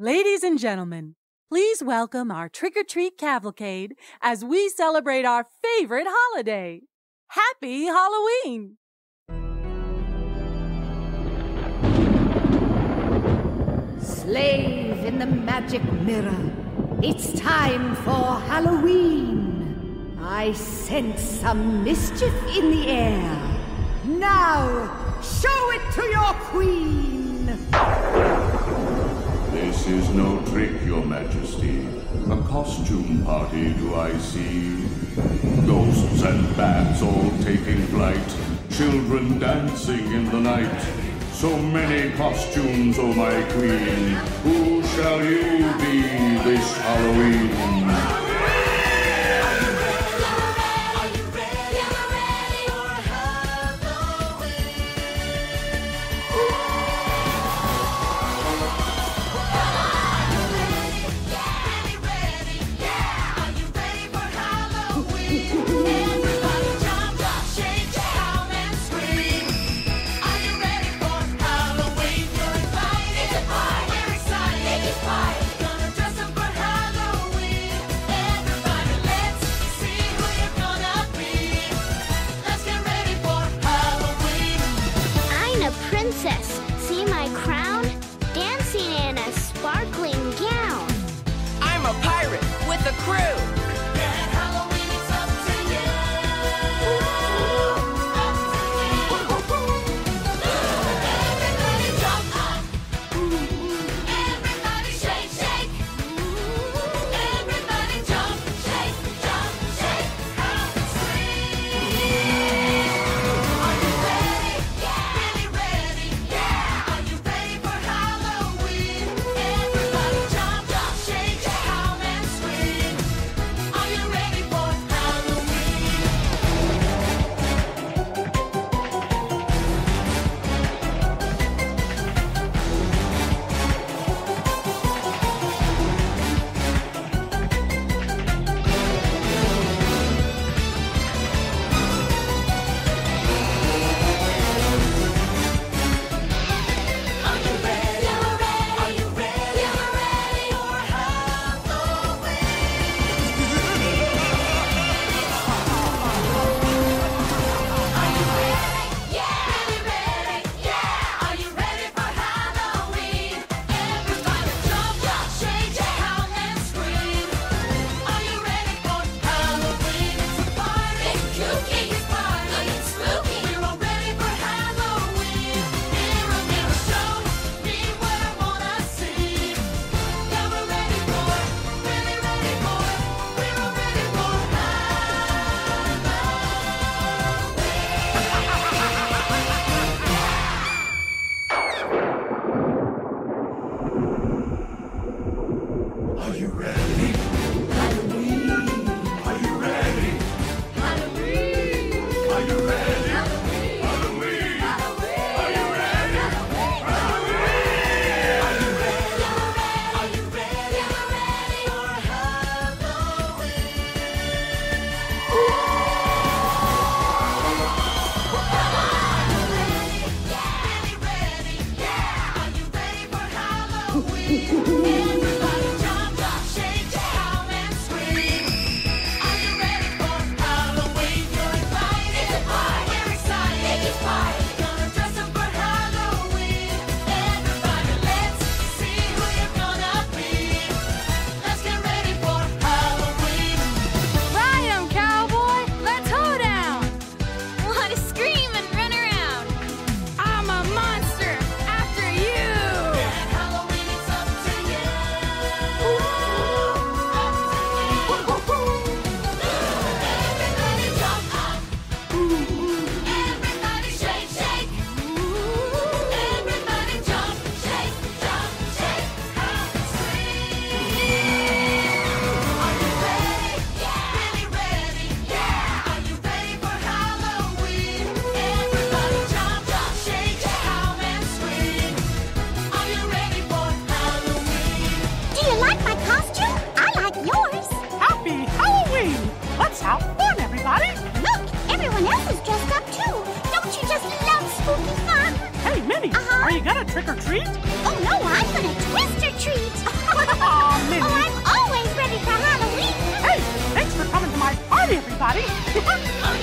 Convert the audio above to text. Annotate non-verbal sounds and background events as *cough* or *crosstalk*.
Ladies and gentlemen, please welcome our trick or treat cavalcade as we celebrate our favorite holiday. Happy Halloween! Slave in the magic mirror, it's time for Halloween. I sense some mischief in the air. Now, show it to your queen! Is no trick, your majesty. A costume party, do I see? Ghosts and bats all taking flight. Children dancing in the night. So many costumes, oh my queen. Who shall you be this Halloween? trick or treat? Oh no, I'm gonna twist or treat! *laughs* Aw, *laughs* Minnie! Oh, I'm always ready for Halloween! Hey, thanks for coming to my party, everybody! *laughs*